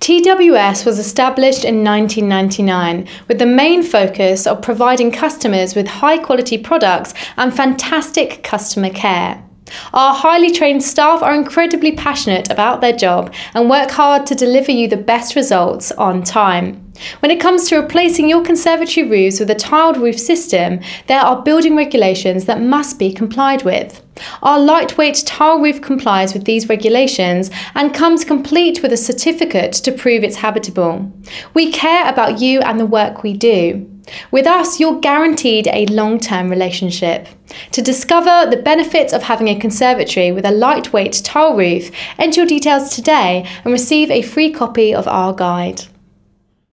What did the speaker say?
TWS was established in 1999 with the main focus of providing customers with high quality products and fantastic customer care. Our highly trained staff are incredibly passionate about their job and work hard to deliver you the best results on time. When it comes to replacing your conservatory roofs with a tiled roof system, there are building regulations that must be complied with. Our lightweight tile roof complies with these regulations and comes complete with a certificate to prove it's habitable. We care about you and the work we do. With us, you're guaranteed a long term relationship. To discover the benefits of having a conservatory with a lightweight tile roof, enter your details today and receive a free copy of our guide.